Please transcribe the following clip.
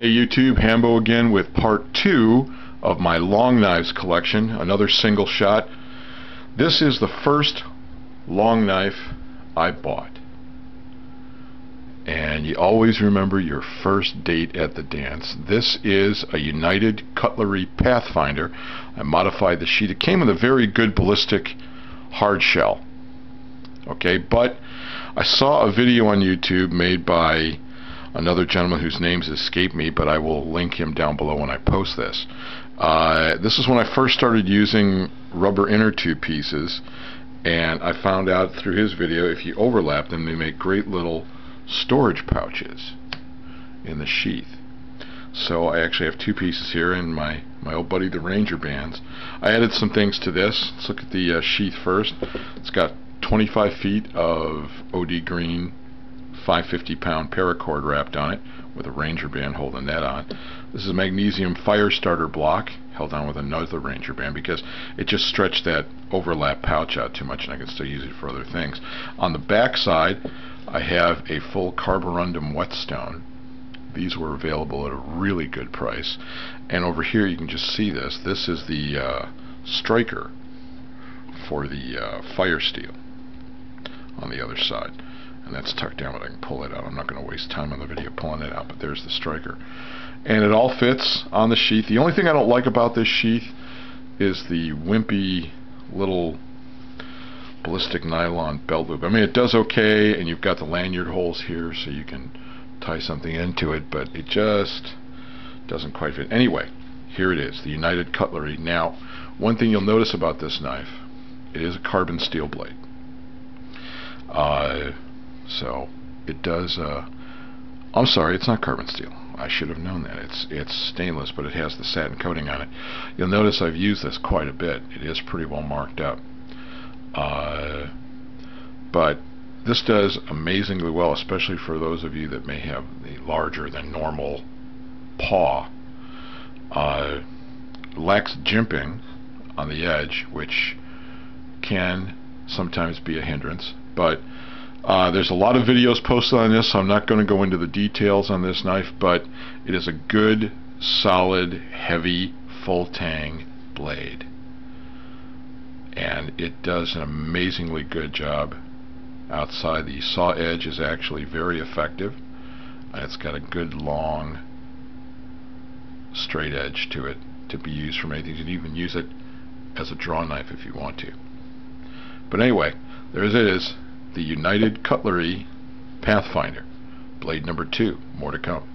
Hey YouTube, HamBeau again with part two of my long knives collection, another single shot. This is the first long knife I bought. And you always remember your first date at the dance. This is a United Cutlery Pathfinder. I modified the sheet. It came with a very good ballistic hard shell. Okay, but I saw a video on YouTube made by another gentleman whose names escape me, but I will link him down below when I post this. Uh, this is when I first started using rubber inner tube pieces, and I found out through his video if you overlap them, they make great little storage pouches in the sheath. So I actually have two pieces here and my, my old buddy the Ranger bands. I added some things to this. Let's look at the uh, sheath first. It's got 25 feet of OD green 550 pound paracord wrapped on it with a Ranger band holding that on. This is a magnesium fire starter block held on with another Ranger band because it just stretched that overlap pouch out too much and I can still use it for other things. On the back side I have a full carborundum whetstone. These were available at a really good price. And over here you can just see this. This is the uh, striker for the uh, fire steel on the other side and that's tucked down but I can pull it out. I'm not going to waste time on the video pulling it out but there's the striker. And it all fits on the sheath. The only thing I don't like about this sheath is the wimpy little ballistic nylon belt loop. I mean it does okay and you've got the lanyard holes here so you can tie something into it but it just doesn't quite fit. Anyway here it is the United Cutlery. Now one thing you'll notice about this knife it is a carbon steel blade. Uh, so it does. Uh, I'm sorry, it's not carbon steel. I should have known that. It's it's stainless, but it has the satin coating on it. You'll notice I've used this quite a bit. It is pretty well marked up. Uh, but this does amazingly well, especially for those of you that may have the larger than normal paw. Uh, lacks jimping on the edge, which can sometimes be a hindrance, but uh, there's a lot of videos posted on this, so I'm not going to go into the details on this knife, but it is a good, solid, heavy, full tang blade. And it does an amazingly good job outside. The saw edge is actually very effective. And it's got a good long straight edge to it to be used for many things. You can even use it as a draw knife if you want to. But anyway, there it is the United Cutlery Pathfinder. Blade number two. More to come.